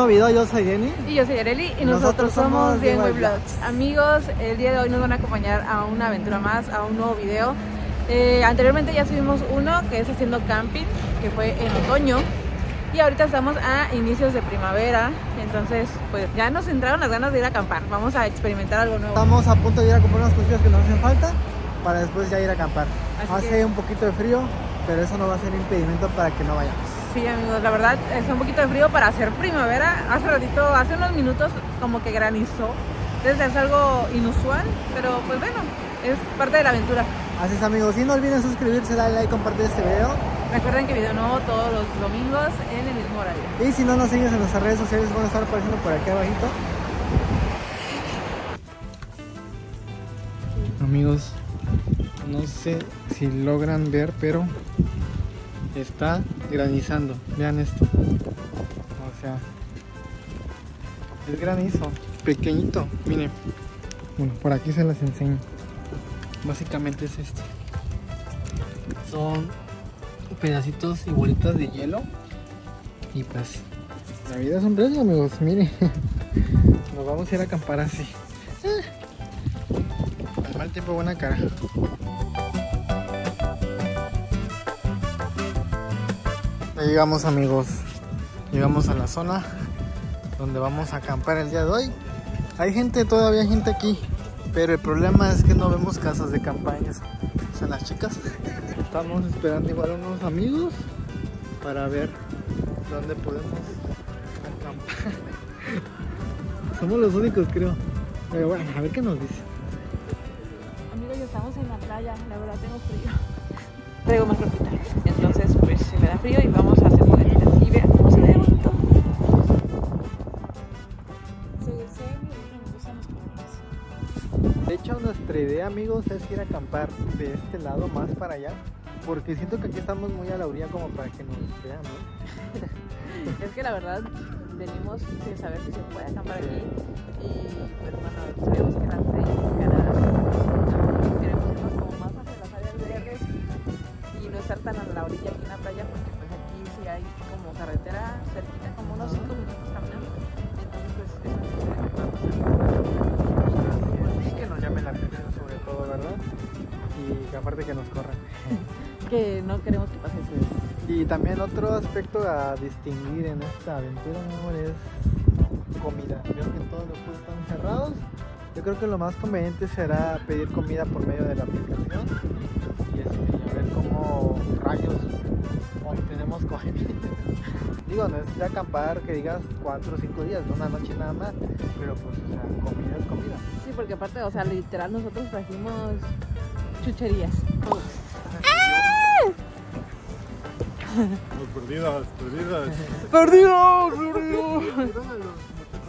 nuevo video, yo soy Jenny. Y yo soy Areli y nosotros, somos DNY Vlogs. Amigos, el día de hoy nos van a acompañar a una aventura más, a un nuevo video. Eh, Anteriormente ya subimos uno que es haciendo camping, que fue en otoño. Y ahorita estamos a inicios de primavera Entonces pues ya nos entraron las ganas de ir a acampar. Vamos a experimentar algo nuevo. Estamos a punto de ir a comprar unas cosillas que nos hacen falta Para después ya ir a acampar. Así Hace que- un poquito de frío, pero eso no va a ser impedimento para que no vayamos Sí amigos, la verdad es un poquito de frío para hacer primavera. Hace ratito, hace unos minutos como que granizó. Entonces es algo inusual, pero pues bueno, es parte de la aventura. Así es amigos, y no olviden suscribirse, darle like, compartir este video Recuerden que video nuevo todos los domingos en el mismo horario. Y si no nos sigues en nuestras redes sociales van a estar apareciendo por aquí abajito Amigos, no sé si logran ver, pero está granizando. Vean esto. O sea, es granizo, pequeñito. Miren. Bueno, por aquí se las enseño. Básicamente es esto. Son pedacitos y bolitas de hielo. Y pues, la vida es un reto, amigos. Miren, nos vamos a ir a acampar así. Al mal tiempo, buena cara. Llegamos amigos, llegamos a la zona donde vamos a acampar el día de hoy. Hay gente, todavía hay gente aquí, pero el problema es que no vemos casas de campañas. O sea, las chicas. Estamos esperando igual a unos amigos para ver dónde podemos acampar. Somos los únicos creo. Pero bueno, a ver qué nos dice. Amigos, ya estamos en la playa, la verdad tengo frío. Traigo más ropita. Entonces pues se me da frío y vamos De hecho, nuestra idea, amigos, es ir a acampar de este lado más para allá. Porque siento que aquí estamos muy a la orilla como para que nos vean, ¿no? Es que la verdad venimos sin saber si se puede acampar aquí y pues bueno, sabemos que las leyes mexicanas queremos irnos como más hacia las áreas verdes y no estar tan a la orilla aquí en la playa porque pues aquí sí hay como carretera cerquita, como unos 5 minutos Y que aparte que nos corran. que no queremos que pase eso. Y también otro aspecto a distinguir en esta aventura, mi amor, es comida. Veo que todos los puestos están cerrados. Yo creo que lo más conveniente será pedir comida por medio de la aplicación y, este, a ver cómo rayos obtenemos comida. Digo, no es de acampar que digas 4 o 5 días, una noche nada más, pero pues, o sea, comida es comida. Sí, porque aparte, o sea, literal nosotros trajimos chucherías. Perdidas, perdidas. ¡Perdidos!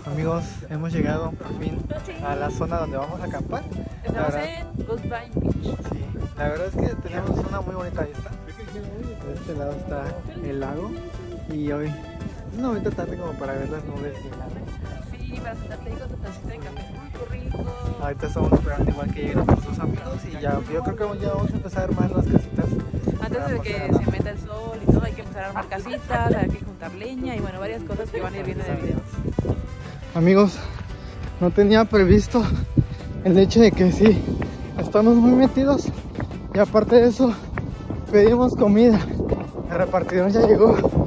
Amigos, hemos llegado por fin a la zona donde vamos a acampar. La Estamos verdad- en Goodbye Beach. Sí, la verdad es que tenemos una muy bonita vista. De este lado está el lago y hoy es una bonita tarde como para ver las nubes y el lago. Sí, para sentarte ahí con tu tacita de café rico. Ahorita estamos esperando igual que lleguen nuestros amigos y ya, yo creo que ya vamos a empezar a armar las casitas. Antes de que se meta el sol y todo, hay que empezar a armar casitas, hay que juntar leña y bueno, varias cosas que van a ir viendo en el video. Amigos, no tenía previsto el hecho de que sí, estamos muy metidos y aparte de eso, pedimos comida. El repartidor ya llegó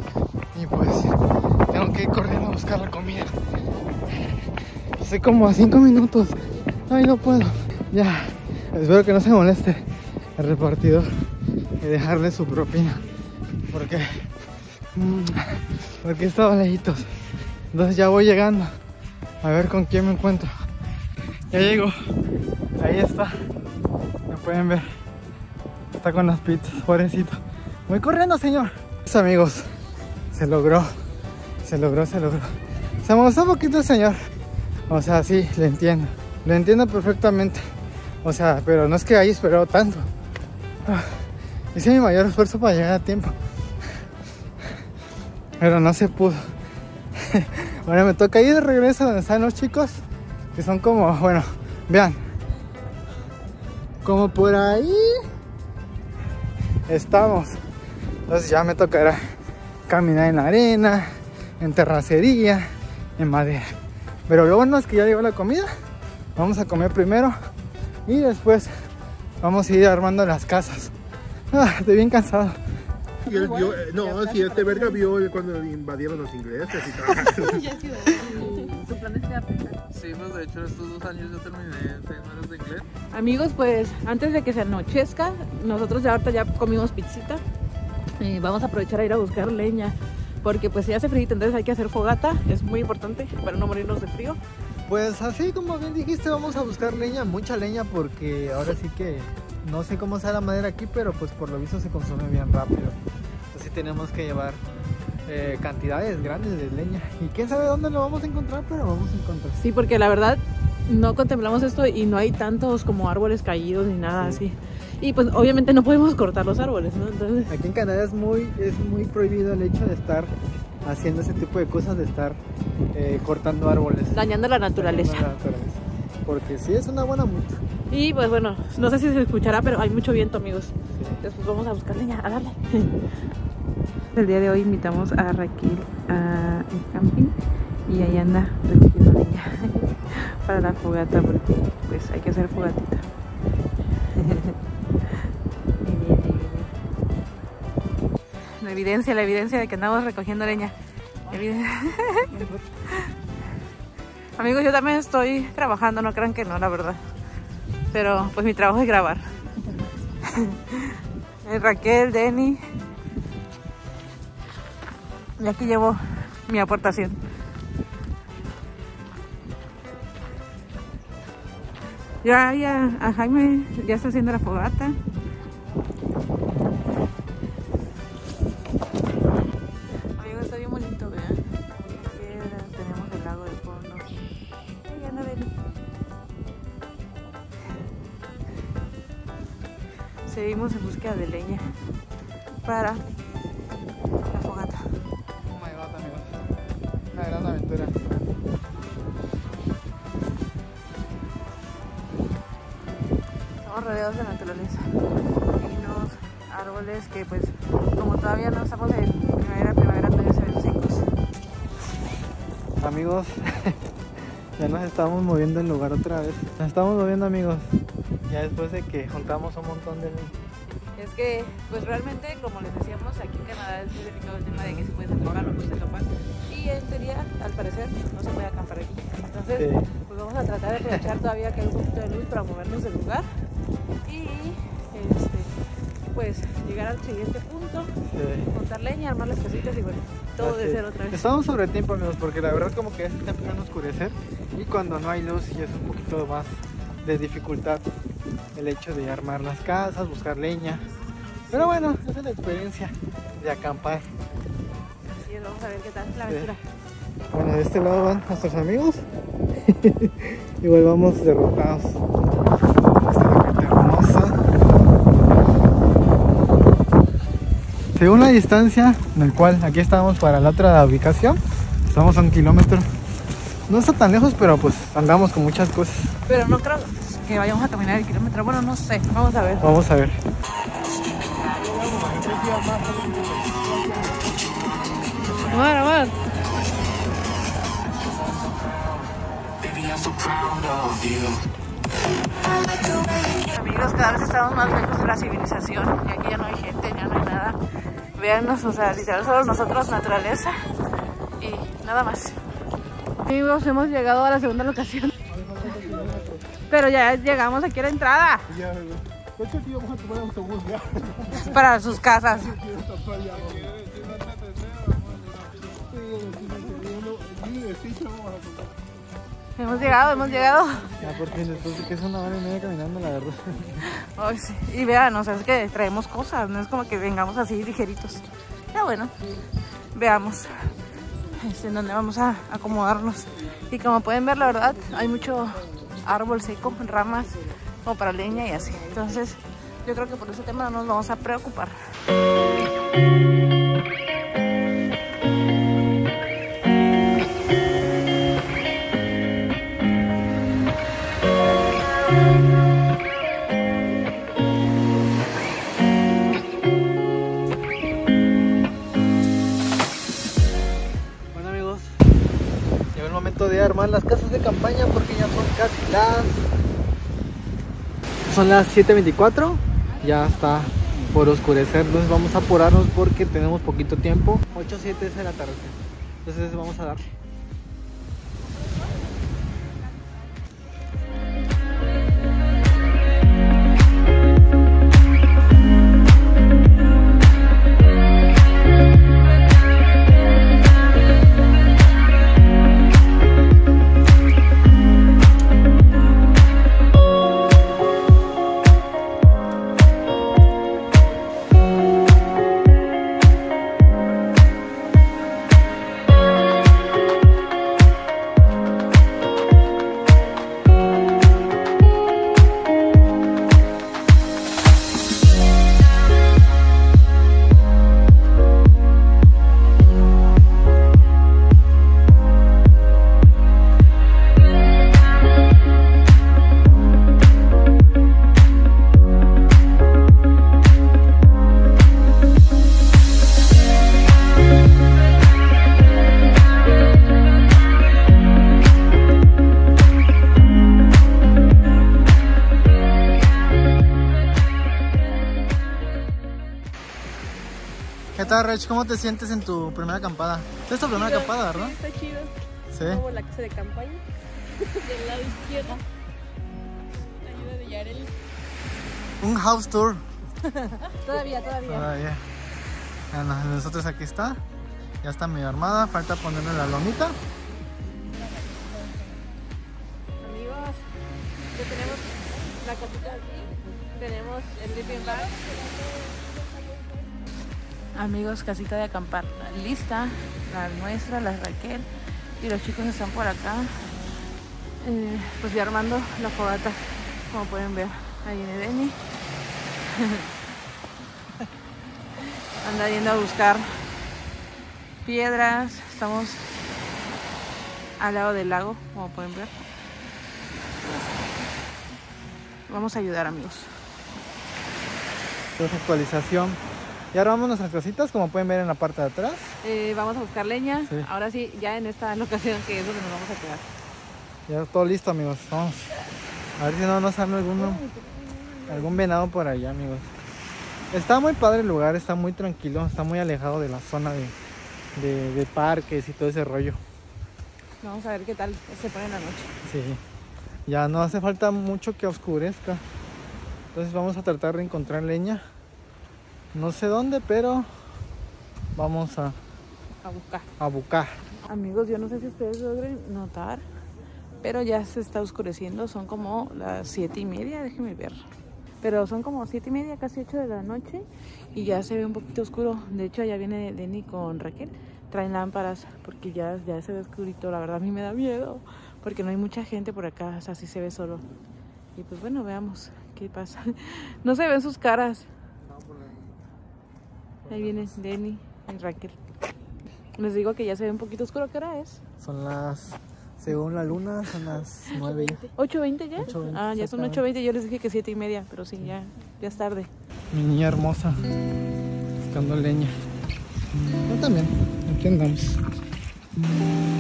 Estoy como a 5 minutos. Ay, no puedo. Ya, espero que no se moleste el repartidor y dejarle su propina. Porque, mm, porque estaba lejitos. Entonces ya voy llegando. A ver con quién me encuentro. Ya llego. Ahí está. Me pueden ver. Está con las pizzas, pobrecito. Voy corriendo, señor. Pues, amigos, se logró. Se logró, se logró. Se molestó un poquito el señor. O sea, sí, le entiendo. Lo entiendo perfectamente. O sea, pero no es que haya esperado tanto. Ah, Hice mi mayor esfuerzo para llegar a tiempo. Pero no se pudo. Ahora me toca ir de regreso donde están los chicos. Que son como, bueno, vean. Como por ahí. Estamos. Entonces ya me tocará caminar en arena. en terracería, en madera. Pero lo bueno es que ya llegó la comida. Vamos a comer primero y después vamos a ir armando las casas. Ah, estoy bien cansado. Y él vio- eh, no, si este verga vio cuando invadieron los ingleses y tal. Tu plan es quedarte. Sí, pues de hecho estos dos años yo terminé seis meses de inglés. Amigos, pues antes de que se anochezca, nosotros ya ahorita ya comimos pizzita. Y vamos a aprovechar a ir a buscar leña. Porque pues ya hace frío, entonces hay que hacer fogata. Es muy importante para no morirnos de frío. Pues así como bien dijiste, vamos a buscar leña, mucha leña, porque ahora sí que no sé cómo sea la madera aquí, pero pues por lo visto se consume bien rápido. Entonces tenemos que llevar eh, cantidades grandes de leña. Y quién sabe dónde lo vamos a encontrar, pero vamos a encontrar. Sí, porque la verdad no contemplamos esto y no hay tantos como árboles caídos ni nada así. Y pues obviamente no podemos cortar los árboles, ¿no? Entonces, Aquí en Canadá es muy, es muy prohibido el hecho de estar haciendo ese tipo de cosas, de estar eh, cortando árboles. dañando la naturaleza. Dañando la naturaleza. Porque sí es una buena multa. Y pues bueno, no sé si se escuchará, pero hay mucho viento, amigos. Después vamos a buscar leña, a darle. El día de hoy invitamos a Raquel al camping y ahí anda recogiendo leña para la fogata porque pues hay que hacer fogatita. evidencia, la evidencia de que andamos recogiendo leña. Amigos, yo también estoy trabajando, no crean que no, la verdad. Pero pues mi trabajo es grabar. Raquel, Denny. Y aquí llevo mi aportación. Ya, ya, a Jaime ya está haciendo la fogata. Seguimos en búsqueda de leña para la fogata. Oh my god, amigos. Una gran aventura. Estamos rodeados de naturaleza. Pinos, árboles que pues como todavía no estamos en primavera, primavera todavía se ven secos. Amigos, ya nos estamos moviendo el lugar otra vez. Nos estamos moviendo, amigos. Ya después de que juntamos un montón de. Es que, pues realmente, como les decíamos, aquí en Canadá es muy delicado el tema de que si puedes acampar o no puedes acampar. Y en teoría, al parecer, no se puede acampar aquí. Entonces, Sí. pues vamos a tratar de aprovechar todavía que hay un poquito de luz para movernos del lugar. Y, este, pues, llegar al siguiente punto, Sí. montar leña, armar las casitas y bueno, todo de Así. cero otra vez. Estamos sobre tiempo, amigos, porque la verdad como que ya se está empezando a oscurecer y cuando no hay luz ya es un poquito más de dificultad el hecho de armar las casas, buscar leña. Pero bueno, esa es la experiencia de acampar. Así es, vamos a ver qué tal la aventura. Bueno, de este lado van nuestros amigos. Igual vamos derrotados. Esta hermosa. Según la distancia en el cual aquí estamos para la otra ubicación, estamos a un kilómetro. No está tan lejos, pero pues andamos con muchas cosas. Pero no creo que vayamos a caminar el kilómetro. Bueno, no sé, vamos a ver. Vamos a ver. Bueno, bueno. Amigos, cada vez estamos más lejos de la civilización y aquí ya no hay gente, ya no hay nada. Veanos, o sea, literal, solo nosotros, naturaleza y nada más. Amigos, hemos llegado a la segunda locación. Pero ya llegamos aquí a la entrada Ya, güey. Creo que aquí vamos a tomar autobús ya. para sus casas. Hemos llegado, hemos llegado. Ya por fin, después de que es una hora y media caminando, la verdad. Ay, sí. Y vean, o sea, es que traemos cosas, no es como que vengamos así ligeritos. Pero bueno, veamos este, en dónde vamos a acomodarnos. Y como pueden ver, la verdad, hay mucho árbol seco, ramas, como para leña y así. Entonces, yo creo que por ese tema no nos vamos a preocupar. Las 7.24, ya está por oscurecer, entonces vamos a apurarnos porque tenemos poquito tiempo. 8 7 es el atardecer, entonces vamos a dar. ¿Cómo te sientes en tu primera acampada? ¿Esta es tu primera acampada, verdad? Sí, está chido. Sí. Como la casa de campaña. Del lado izquierdo. Ayuda de Yareli. Un house tour. Todavía, todavía. Todavía. Bueno, nosotros aquí está. Ya está medio armada. Falta ponerle la lomita. Amigos, ya tenemos la copita aquí. Tenemos el living bar. Amigos, casita de acampar lista. La nuestra, la Raquel. Y los chicos están por acá. Eh, pues ya armando la fogata. Como pueden ver. Ahí viene Denny. Anda yendo a buscar piedras. Estamos al lado del lago, como pueden ver. Vamos a ayudar, amigos. Actualización. Ya armamos nuestras cositas, como pueden ver en la parte de atrás. Eh, vamos a buscar leña. Sí. Ahora sí, ya en esta locación que es donde nos vamos a quedar. Ya todo listo, amigos. Vamos. A ver si no nos sale alguno, algún venado por allá, amigos. Está muy padre el lugar, está muy tranquilo, está muy alejado de la zona de, de, de parques y todo ese rollo. Vamos a ver qué tal se pone en la noche. Sí. Ya no hace falta mucho que oscurezca. Entonces vamos a tratar de encontrar leña. No sé dónde, pero vamos a, A buscar. a buscar. Amigos, yo no sé si ustedes logren notar, pero ya se está oscureciendo. Son como las siete y media, déjenme ver. Pero son como siete y media, casi ocho de la noche y ya se ve un poquito oscuro. De hecho, allá viene Denny con Raquel. Traen lámparas porque ya, ya se ve oscurito. La verdad, a mí me da miedo porque no hay mucha gente por acá. O sea, sí se ve solo. Y pues bueno, veamos qué pasa. No se ven sus caras. Ahí viene Denny y Raquel. Les digo que ya se ve un poquito oscuro. ¿Qué hora es? Son las, según la luna, son las nueve ya. ¿8.20 ya? 8:20, ah, ya son exactamente. 8.20. Yo les dije que siete y media, pero sí, ya, ya es tarde. Mi niña hermosa, buscando leña. Yo también, aquí andamos.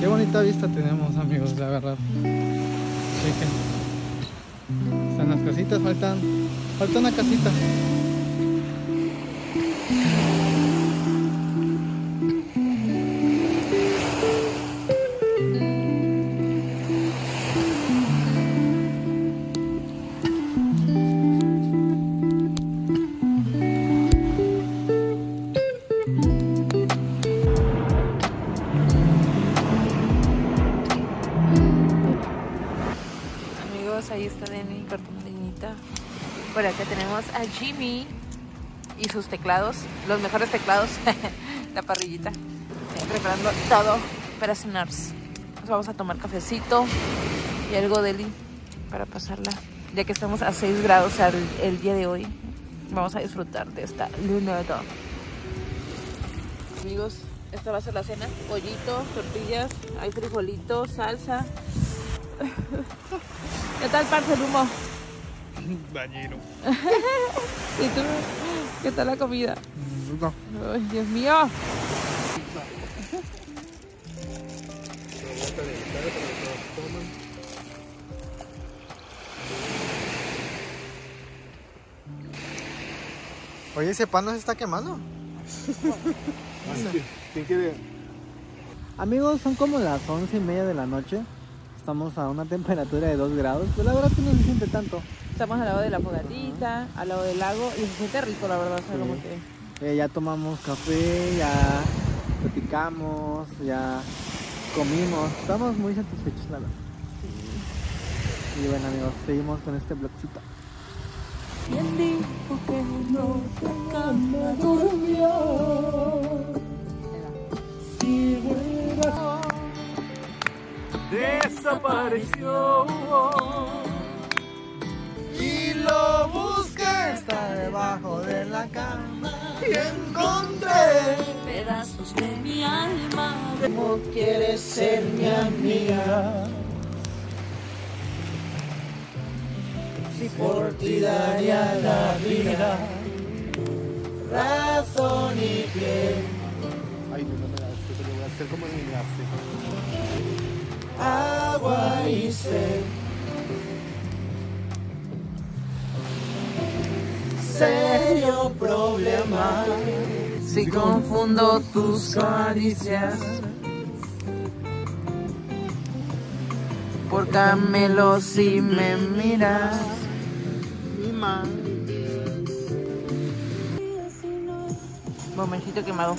Qué bonita vista tenemos, amigos, la verdad. Chequen. Están las casitas, faltan, falta una casita. Por acá tenemos a Jimmy y sus teclados, los mejores teclados, la parrillita, preparando todo para cenar. Nos vamos a tomar cafecito y algo deli para pasarla, ya que estamos a 6 grados el día de hoy. Vamos a disfrutar de esta lunada. Amigos, esta va a ser la cena. Pollito, tortillas, hay frijolitos, salsa. ¿Qué tal, parce, el humo? Dañino. ¿Y tú? ¿Qué tal la comida? Ay, Dios mío. Oye, ese pan no se está quemando. ¿Quién quiere? Amigos, son como las once y media de la noche. Estamos a una temperatura de 2 grados. Pues la verdad es que no se siente tanto. Estamos al lado de la fogatita, al lado del lago y se siente rico, la verdad. O sea, Sí. como que Eh, ya tomamos café, ya platicamos, ya comimos. Estamos muy satisfechos, la verdad. Y bueno, amigos, seguimos con este blogcito. ¿Quién dijo que no se cama durmió? Desapareció. Lo busqué, está debajo de la cama y encontré. pedazos de mi alma. ¿Cómo quieres ser mi amiga? Si por ti daría la vida, razón y piel, Ay, no, no me la hace, pero voy a hacer como en hace. agua y sed. Serio problema Si confundo tus caricias por Camelo si me miras. Momentito quemado.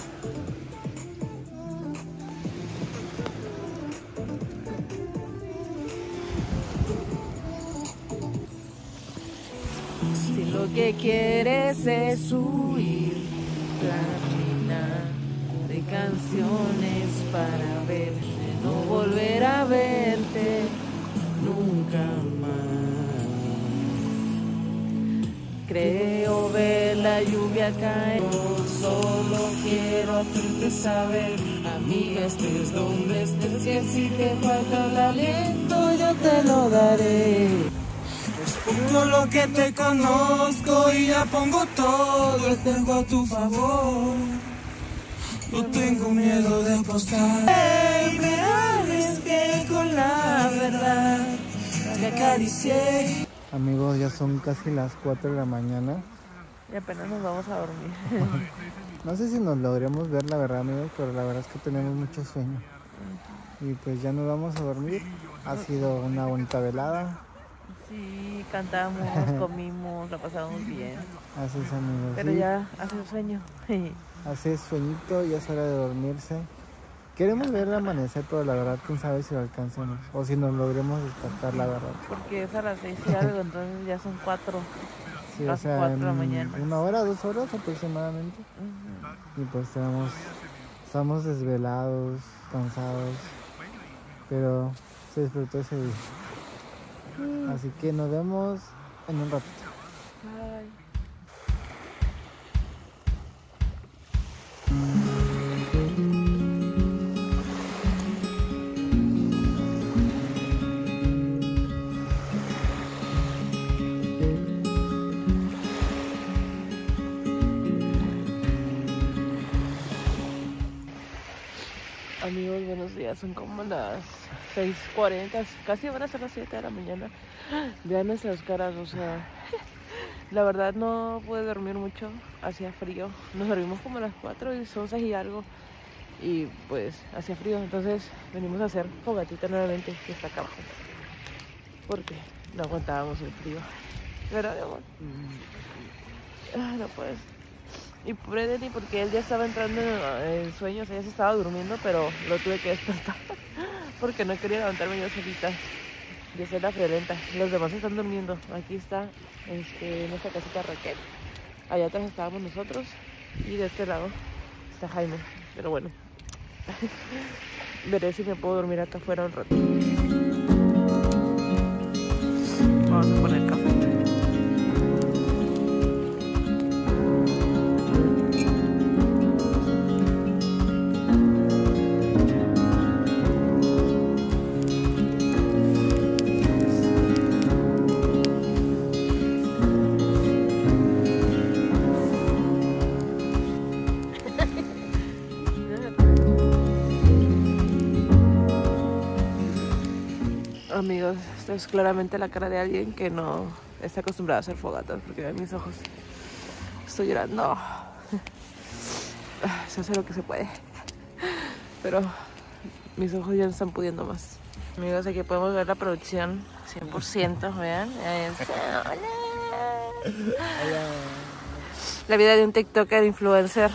Lo que quieres es huir, caminar de canciones para verte, no volver a verte nunca más. Creo ver la lluvia caer, solo quiero hacerte saber, amiga, estés donde estés, que si te falta el aliento yo te lo daré. Pongo lo que te conozco y ya pongo todo el tengo a tu favor. No tengo miedo de apostar. Ey, me arriesgué con la verdad, te acaricié. Amigos, ya son casi las 4 de la mañana. Y apenas nos vamos a dormir. No sé si nos logremos ver, la verdad, amigos, pero la verdad es que tenemos mucho sueño. Y pues ya nos vamos a dormir. Ha sido una bonita velada. Sí, cantamos, comimos, la pasamos bien. Así es, amigos. Pero sí. ya hace sueño. Hace sueñito, ya es hora de dormirse. Queremos ver el amanecer, pero la verdad, quién sabe si lo alcancemos. O si nos logremos despertar, la verdad. Porque es a las seis y algo, entonces ya son cuatro. Sí, o Las sea, cuatro de la mañana. una hora, dos horas aproximadamente. Y pues estamos, estamos desvelados, cansados. Pero se disfrutó ese día. Así que nos vemos en un ratito. Amigos, buenos días. Son como las 6:40, casi van a ser las 7 de la mañana. Vean nuestras caras, o sea, la verdad no pude dormir mucho, hacía frío. Nos dormimos como a las 4 y son 6 y algo. Y pues hacía frío, entonces venimos a hacer fogatita nuevamente, que está acá abajo. Porque no aguantábamos el frío. ¿Verdad, mi amor? Ah, no puedes. Y pobre Denny, porque él ya estaba entrando en en sueño, o sea, ya se estaba durmiendo, pero lo tuve que despertar. Porque no quería levantarme yo solita. Yo soy la friolenta. Los demás están durmiendo. Aquí está este, nuestra casita Raquel. Allá atrás estábamos nosotros. Y de este lado está Jaime. Pero bueno. Veré si me puedo dormir acá afuera un rato. Vamos a poner café. Esta es claramente la cara de alguien que no está acostumbrado a hacer fogatas, porque vean mis ojos. Estoy llorando. Se hace lo que se puede. Pero mis ojos ya no están pudiendo más. Amigos, aquí podemos ver la producción 100%, vean. Hola. La vida de un TikToker influencer.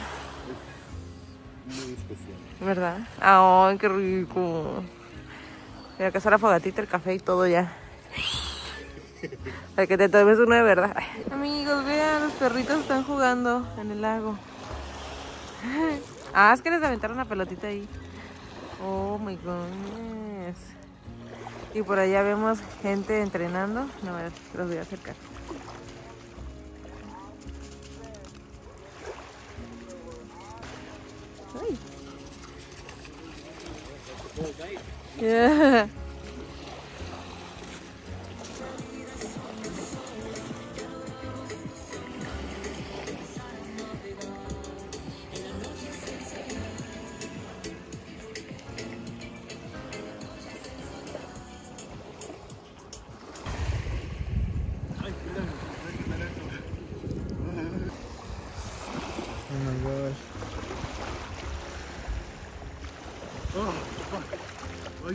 Muy especial. ¿Verdad? Ay, qué rico. Voy a cazar la fogatita, el café y todo ya. Para que te tomes uno de verdad. Amigos, vean, los perritos están jugando en el lago. Ah, es que les aventaron una pelotita ahí. Oh my goodness. Y por allá vemos gente entrenando. No, los voy a acercar. 耶。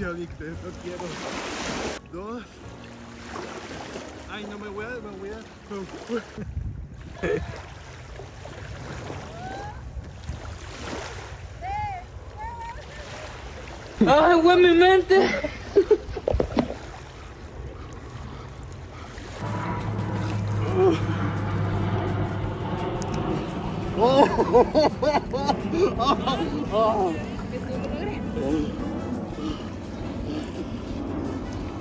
Oye, Víctor, no quiero. Dos. Ay, no me voy a, me voy a. ¡Ay, güey, mi mente!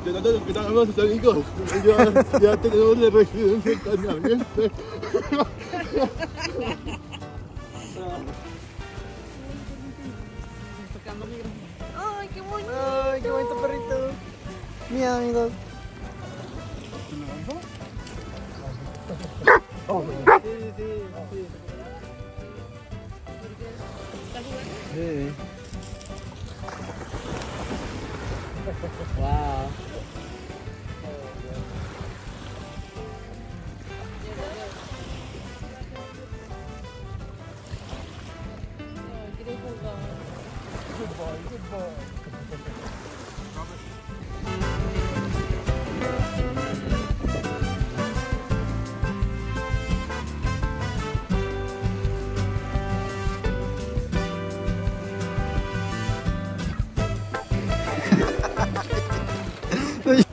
De tanto que estábamos amigos, ya, ya tenemos de residencia canadiense. ¡Ay, qué bonito! Ay, qué bonito perrito. Mira, amigos. Sí, sí, sí. Sí. wow. Good boy, good boy.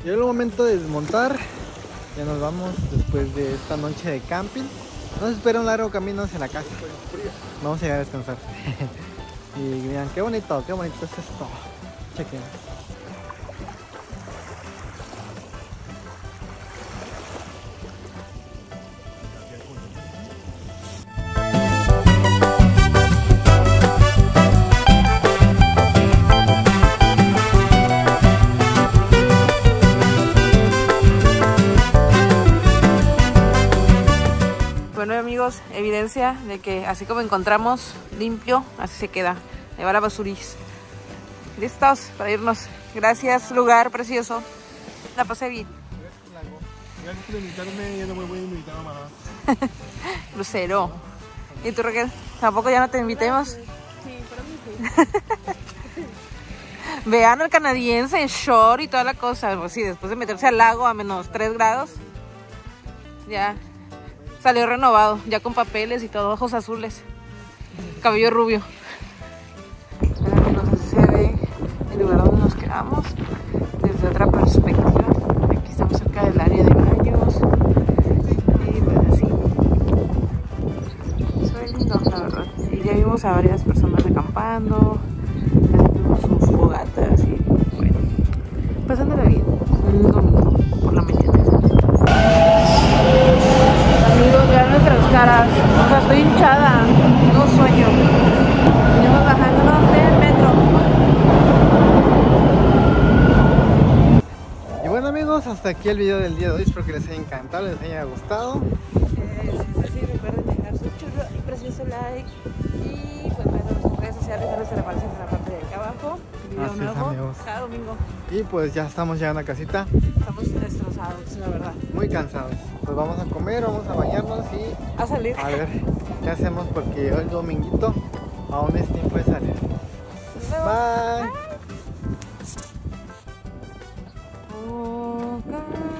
Llegó el momento de desmontar. Ya nos vamos después de esta noche de camping. Nos espera un largo camino hacia la casa. Vamos a llegar a descansar. y vean, qué bonito, qué bonito es esto. Chequen. De que así como encontramos limpio, así se queda. Ahí va la basuris. ¿Listos para irnos? Gracias, lugar precioso. La pasé bien. Gracias por invitarme, ya no me voy a invitar a más. Lucero. ¿Y tú, Raquel? ¿Tampoco ya no te invitemos? Sí, para mí sí. Vean al canadiense en short y toda la cosa. Pues sí, después de meterse al lago a menos 3 grados, ya salió renovado, ya con papeles y todo, ojos azules, cabello rubio. Miren, amigos, así se ve el lugar donde nos quedamos desde otra perspectiva. Aquí estamos cerca del área de baños y pues así. Ve lindo, la verdad. Y ya vimos a varias personas acampando, haciendo sus fogatas y bueno, pasándola bien. Caras. O sea, estoy hinchada. No sueño. Venimos bajándonos del metro. Y bueno amigos, hasta aquí el video del día de hoy. Espero que les haya encantado, les haya gustado. Eh, si es así, recuerden dejar su chulo y precioso like. Y pues bueno, nuestras redes sociales de se aparecen en la parte de acá abajo. Así es, nuevo amigos. cada domingo. Y pues ya estamos llegando a casita, Estamos destrozados, la verdad. muy cansados. Pues vamos a comer, vamos a bañarnos y A salir. a ver qué hacemos porque hoy dominguito aún es tiempo de salir. Bye. God.